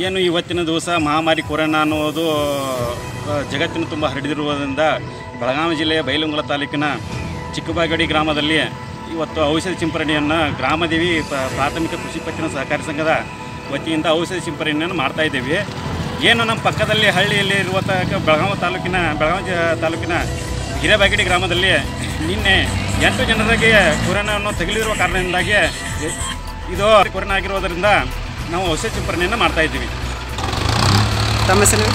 ಏನು ಇವತ್ತಿನ ದಿವಸ ಮಹಾಮಾರಿ ಕೊರೋನಾ ಅನ್ನೋದು ಜಗತ್ತಿನ ತುಂಬ ಹರಡಿರುವುದರಿಂದ ಬೆಳಗಾವಿ ಜಿಲ್ಲೆಯ ಬೈಲುಂಗಲ ತಾಲೂಕಿನ ಚಿಕ್ಕಬಾಗಡಿ ಗ್ರಾಮದಲ್ಲಿ ಇವತ್ತು ಔಷಧಿ ಸಿಂಪರಣೆಯನ್ನು ಗ್ರಾಮದೇವಿ ಪ್ರಾಥಮಿಕ ಕೃಷಿ ಪತ್ತಿನ ಸಹಕಾರಿ ಸಂಘದ ವತಿಯಿಂದ ಔಷಧಿ ಸಿಂಪರಣೆಯನ್ನು ಮಾಡ್ತಾ ಇದ್ದೀವಿ. ಏನು ನಮ್ಮ ಪಕ್ಕದಲ್ಲಿ ಹಳ್ಳಿಯಲ್ಲಿ ಇರುವ ತ- ಬೆಳಗಾವಿ ತಾಲೂಕಿನ ಬೆಳಗಾವಿ ತಾಲೂಕಿನ ಹಿರೇಬಾಗಡಿ ಗ್ರಾಮದಲ್ಲಿ ನಿನ್ನೆ ಎಂಟು ಜನರಿಗೆ ಕೊರೋನಾವನ್ನು ತಗಲಿರುವ ಕಾರಣದಿಂದಾಗಿ ಇದು ಕೊರೋನಾ ಆಗಿರೋದರಿಂದ ನಾವು ಔಷಧಿ ಸಿಂಪರಣೆಯನ್ನು ಮಾಡ್ತಾ ಇದ್ದೀವಿ. ತಮ್ಮ ಹೆಸರು?